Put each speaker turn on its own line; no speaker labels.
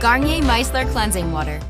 Garnier Meisler Cleansing Water.